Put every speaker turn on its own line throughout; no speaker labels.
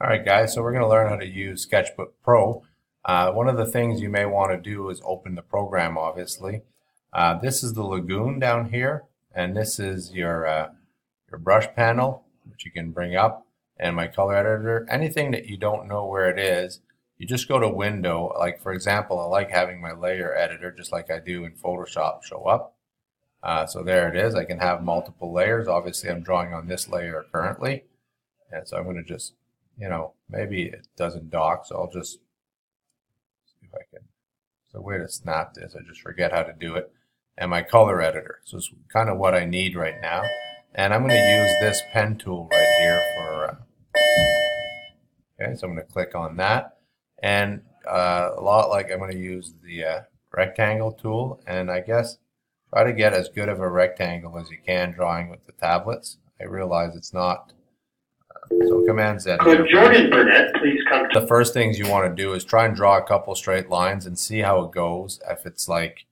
Alright guys, so we're going to learn how to use Sketchbook Pro. Uh, one of the things you may want to do is open the program obviously. Uh, this is the lagoon down here and this is your, uh, your brush panel which you can bring up and my color editor. Anything that you don't know where it is, you just go to window. Like for example, I like having my layer editor just like I do in Photoshop show up. Uh, so there it is. I can have multiple layers. Obviously I'm drawing on this layer currently. And so I'm going to just you know, maybe it doesn't dock, so I'll just see if I can. So way to snap this, I just forget how to do it. And my color editor. So it's kind of what I need right now. And I'm going to use this pen tool right here for, uh, okay, so I'm going to click on that. And uh, a lot like I'm going to use the uh, rectangle tool. And I guess try to get as good of a rectangle as you can drawing with the tablets. I realize it's not so Command Z.
Could Jordan Burnett please come
to The first things you want to do is try and draw a couple straight lines and see how it goes, if it's like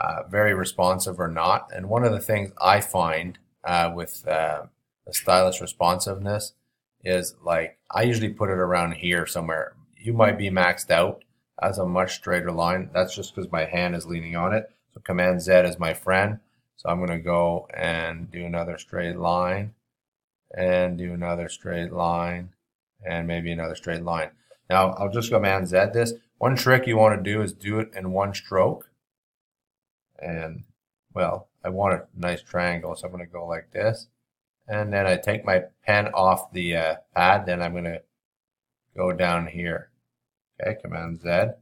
uh, very responsive or not. And one of the things I find uh, with uh, the stylus responsiveness is like I usually put it around here somewhere. You might be maxed out as a much straighter line. That's just because my hand is leaning on it. So Command Z is my friend. So I'm going to go and do another straight line and do another straight line and maybe another straight line. Now I'll just go command Z this. One trick you want to do is do it in one stroke. And well, I want a nice triangle, so I'm going to go like this. And then I take my pen off the uh, pad, then I'm going to go down here. Okay, Command Z. That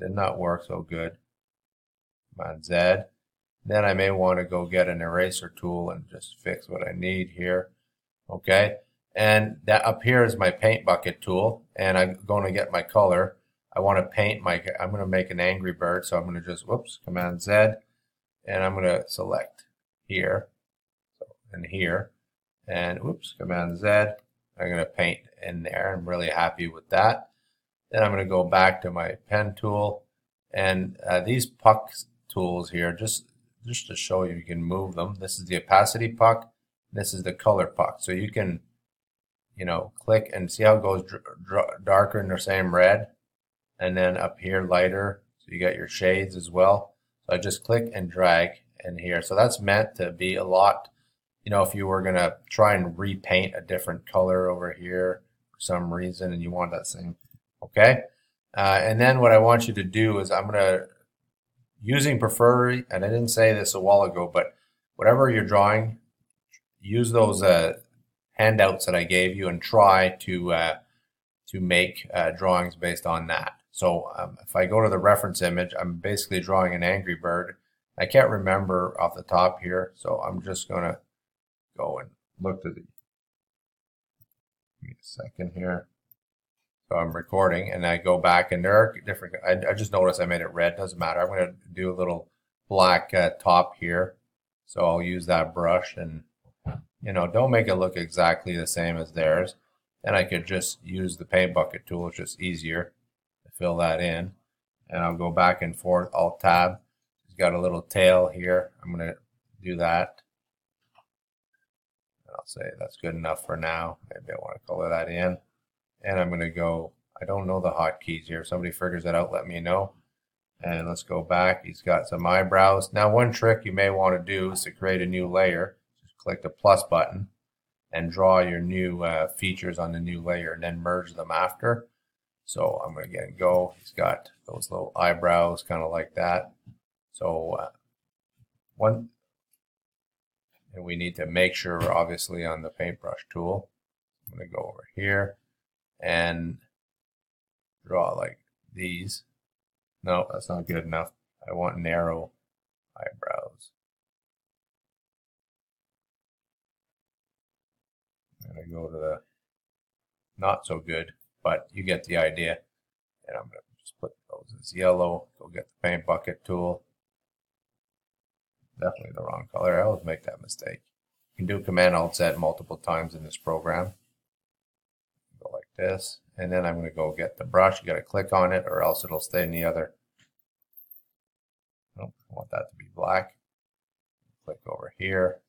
did not work so good. Command Z. Then I may want to go get an eraser tool and just fix what I need here. Okay. And that up here is my paint bucket tool and I'm going to get my color. I want to paint my, I'm going to make an angry bird. So I'm going to just, whoops, command Z and I'm going to select here so, and here and whoops, command Z. I'm going to paint in there. I'm really happy with that. Then I'm going to go back to my pen tool and uh, these puck tools here, just just to show you, you can move them. This is the opacity puck. This is the color puck. So you can, you know, click and see how it goes darker in the same red. And then up here lighter. So you got your shades as well. So I just click and drag in here. So that's meant to be a lot, you know, if you were going to try and repaint a different color over here for some reason and you want that same, okay? Uh, and then what I want you to do is I'm going to using Perfory, and I didn't say this a while ago, but whatever you're drawing, use those uh, handouts that I gave you and try to uh, to make uh, drawings based on that. So um, if I go to the reference image, I'm basically drawing an angry bird. I can't remember off the top here, so I'm just going to go and look to the. Give me a second here. I'm recording and I go back and there are different, I, I just noticed I made it red, doesn't matter. I'm going to do a little black uh, top here. So I'll use that brush and, you know, don't make it look exactly the same as theirs. Then I could just use the paint bucket tool. It's just easier to fill that in. And I'll go back and forth, Alt Tab. It's got a little tail here. I'm going to do that. I'll say that's good enough for now. Maybe I want to color that in and I'm going to go, I don't know the hotkeys here. If somebody figures that out, let me know. And let's go back. He's got some eyebrows. Now, one trick you may want to do is to create a new layer. Just click the plus button and draw your new uh, features on the new layer and then merge them after. So I'm going to get go. He's got those little eyebrows kind of like that. So uh, one, and we need to make sure obviously on the paintbrush tool. I'm going to go over here and draw like these. No, that's not good enough. I want narrow eyebrows. Going to go to the not so good, but you get the idea. And I'm going to just put those as yellow. Go get the paint bucket tool. Definitely the wrong color. I always make that mistake. You can do Command Alt Z multiple times in this program this, and then I'm going to go get the brush. You got to click on it or else it'll stay in the other. Nope, I want that to be black. Click over here.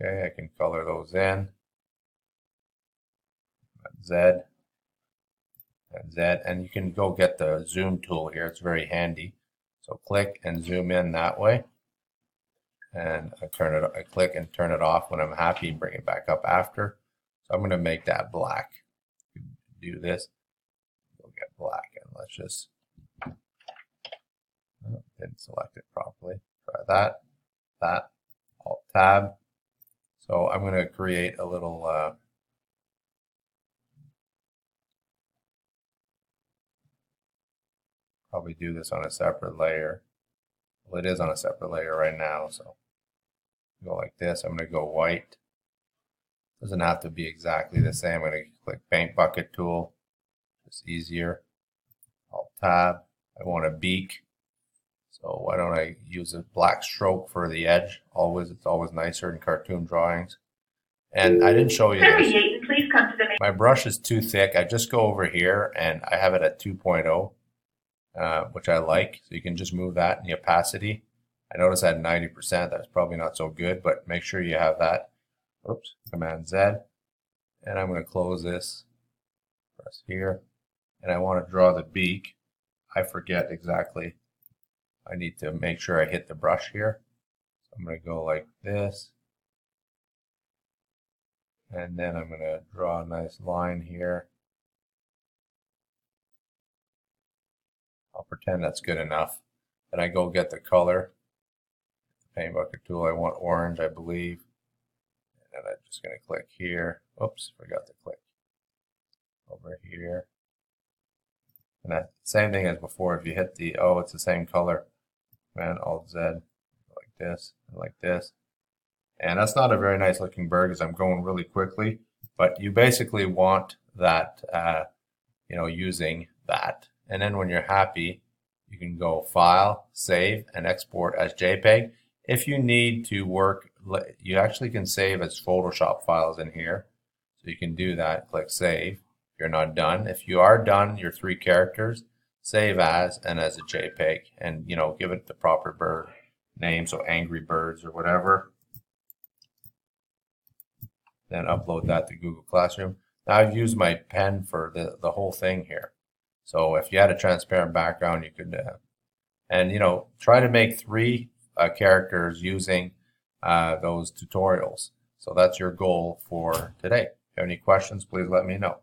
Okay, I can color those in. Z Z, and you can go get the zoom tool here. It's very handy. So click and zoom in that way. And I turn it, I click and turn it off when I'm happy and bring it back up after. So I'm going to make that black. Do this. We'll get black and let's just, oh, didn't select it properly. Try that, that, Alt Tab. So I'm going to create a little uh, probably do this on a separate layer. Well, it is on a separate layer right now, so go like this. I'm going to go white. Doesn't have to be exactly the same. I'm going to click Paint Bucket tool. It's easier. Alt Tab. I want a beak. So why don't I use a black stroke for the edge? Always, it's always nicer in cartoon drawings. And I didn't show you this.
please come to the
My brush is too thick. I just go over here and I have it at 2.0 uh, which I like. So you can just move that in the opacity. I notice at 90%, that's probably not so good, but make sure you have that. Oops, Command Z. And I'm going to close this, press here, and I want to draw the beak. I forget exactly. I need to make sure I hit the brush here. So I'm going to go like this. And then I'm going to draw a nice line here. I'll pretend that's good enough. Then I go get the color. Paint bucket tool, I want orange, I believe. And I'm just going to click here. Oops, forgot to click. Over here. And that same thing as before. If you hit the, oh, it's the same color. Command Alt Z, like this, and like this. And that's not a very nice looking bird because I'm going really quickly. But you basically want that, uh, you know, using that and then when you're happy, you can go File, Save, and Export as JPEG. If you need to work, you actually can save as Photoshop files in here. So you can do that, click Save. If you're not done. If you are done, your three characters, save as and as a JPEG. And, you know, give it the proper bird name, so Angry Birds or whatever. Then upload that to Google Classroom. Now I've used my pen for the, the whole thing here. So if you had a transparent background, you could, uh, and you know, try to make three uh, characters using uh, those tutorials. So that's your goal for today. If you have any questions, please let me know.